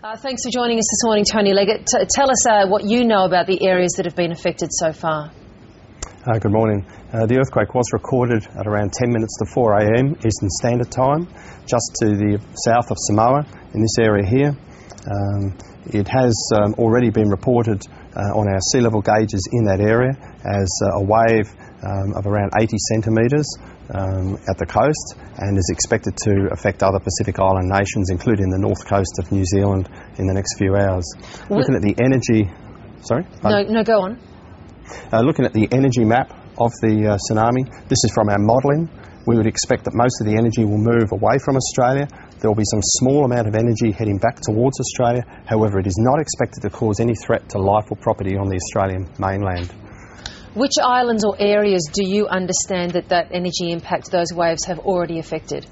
Uh, thanks for joining us this morning, Tony Leggett. T- tell us uh, what you know about the areas that have been affected so far. Uh, good morning. Uh, the earthquake was recorded at around 10 minutes to 4 a.m. Eastern Standard Time, just to the south of Samoa, in this area here. Um, it has um, already been reported uh, on our sea level gauges in that area as uh, a wave um, of around 80 centimetres um, at the coast and is expected to affect other Pacific Island nations, including the north coast of New Zealand, in the next few hours. Looking at the energy, sorry, no, no, go on. Uh, looking at the energy map of the uh, tsunami, this is from our modelling. We would expect that most of the energy will move away from Australia. There will be some small amount of energy heading back towards Australia. However, it is not expected to cause any threat to life or property on the Australian mainland. Which islands or areas do you understand that that energy impact, those waves, have already affected?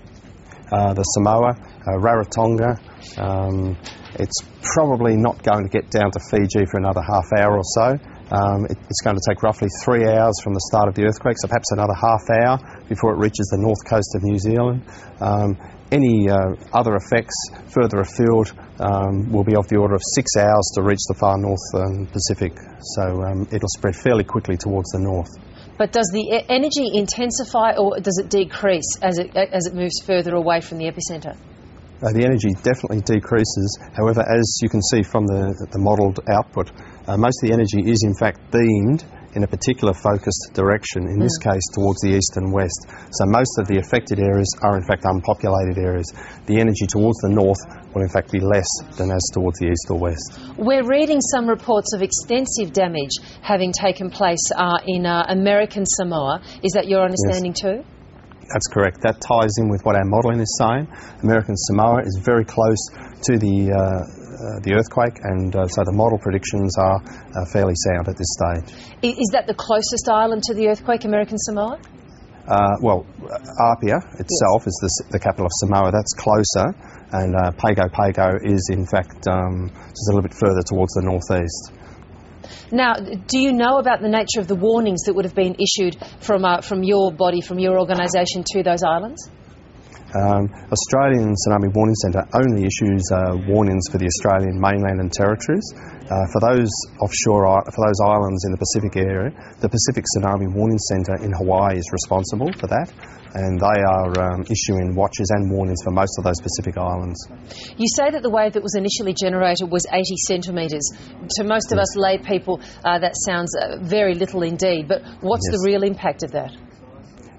Uh, the Samoa, uh, Rarotonga. Um, it's probably not going to get down to Fiji for another half hour or so. Um, it, it's going to take roughly three hours from the start of the earthquake, so perhaps another half hour before it reaches the north coast of New Zealand. Um, any uh, other effects further afield um, will be of the order of six hours to reach the far north um, Pacific, so um, it'll spread fairly quickly towards the north. But does the energy intensify or does it decrease as it, as it moves further away from the epicentre? Uh, the energy definitely decreases. However, as you can see from the, the modelled output, uh, most of the energy is in fact beamed in a particular focused direction, in this case towards the east and west. So most of the affected areas are in fact unpopulated areas. The energy towards the north will in fact be less than as towards the east or west. We're reading some reports of extensive damage having taken place uh, in uh, American Samoa. Is that your understanding too? That's correct. That ties in with what our modelling is saying. American Samoa is very close to the uh, uh, the earthquake, and uh, so the model predictions are uh, fairly sound at this stage. Is that the closest island to the earthquake, American Samoa? Uh, well, Apia itself is the, the capital of Samoa. That's closer, and uh, Pago Pago is in fact um, just a little bit further towards the northeast. Now, do you know about the nature of the warnings that would have been issued from, uh, from your body, from your organisation to those islands? Um, Australian Tsunami Warning Centre only issues uh, warnings for the Australian mainland and territories. Uh, for those offshore, for those islands in the Pacific area, the Pacific Tsunami Warning Centre in Hawaii is responsible for that, and they are um, issuing watches and warnings for most of those Pacific islands. You say that the wave that was initially generated was 80 centimetres. To most of us lay people, uh, that sounds uh, very little indeed, but what's Yes. the real impact of that?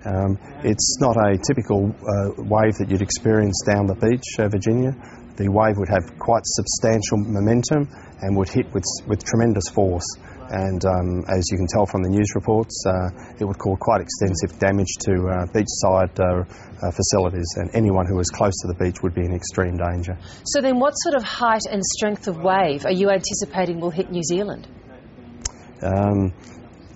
Um, it's not a typical uh, wave that you'd experience down the beach, uh, Virginia. The wave would have quite substantial momentum and would hit with, with tremendous force. And um, as you can tell from the news reports, uh, it would cause quite extensive damage to uh, beachside uh, uh, facilities, and anyone who was close to the beach would be in extreme danger. So then what sort of height and strength of wave are you anticipating will hit New Zealand? Um,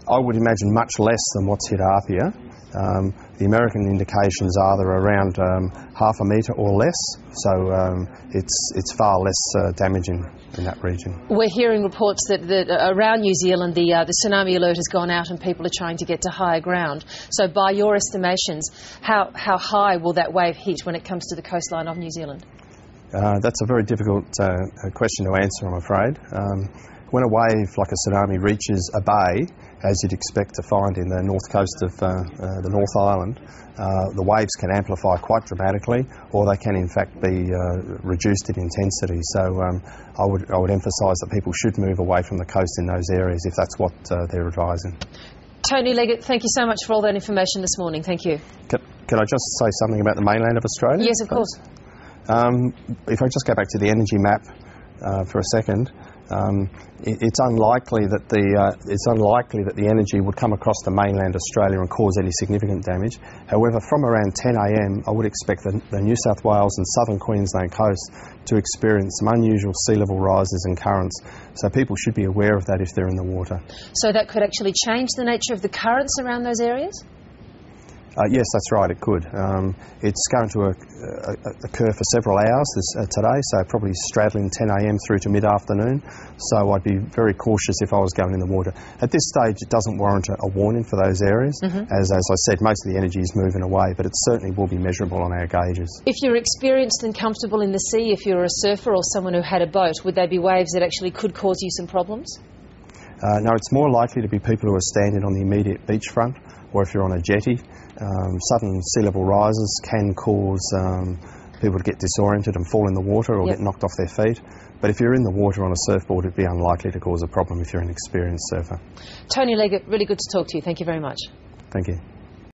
I would imagine much less than what's hit Apia. Um, the American indications are they're around um, half a metre or less, so um, it's, it's far less uh, damaging in that region. We're hearing reports that, that uh, around New Zealand the, uh, the tsunami alert has gone out and people are trying to get to higher ground. So, by your estimations, how, how high will that wave hit when it comes to the coastline of New Zealand? Uh, that's a very difficult uh, question to answer, I'm afraid. When a wave like a tsunami reaches a bay, as you'd expect to find in the north coast of uh, uh, the North Island, uh, the waves can amplify quite dramatically, or they can in fact be uh, reduced in intensity. So um, I would I would emphasise that people should move away from the coast in those areas if that's what uh, they're advising. Tony Leggett, thank you so much for all that information this morning. Thank you. Can, can I just say something about the mainland of Australia? Yes, of course. Um, if I just go back to the energy map uh, for a second, um, it, it's unlikely that the uh, it's unlikely that the energy would come across the mainland Australia and cause any significant damage. However, from around 10 a.m., I would expect the, the New South Wales and southern Queensland coast to experience some unusual sea level rises and currents. So people should be aware of that if they're in the water. So, that could actually change the nature of the currents around those areas? Uh, yes, that's right, it could. Um, it's going to uh, uh, occur for several hours this, uh, today, so probably straddling 10am through to mid-afternoon, so I'd be very cautious if I was going in the water. At this stage it doesn't warrant a, a warning for those areas, Mm-hmm. as, as I said, most of the energy is moving away, but it certainly will be measurable on our gauges. If you're experienced and comfortable in the sea, if you're a surfer or someone who had a boat, would there be waves that actually could cause you some problems? Uh, no, it's more likely to be people who are standing on the immediate beachfront, or if you're on a jetty. Um, sudden sea level rises can cause um, people to get disoriented and fall in the water or Yep. get knocked off their feet. But if you're in the water on a surfboard, it'd be unlikely to cause a problem if you're an experienced surfer. Tony Leggett, really good to talk to you. Thank you very much. Thank you.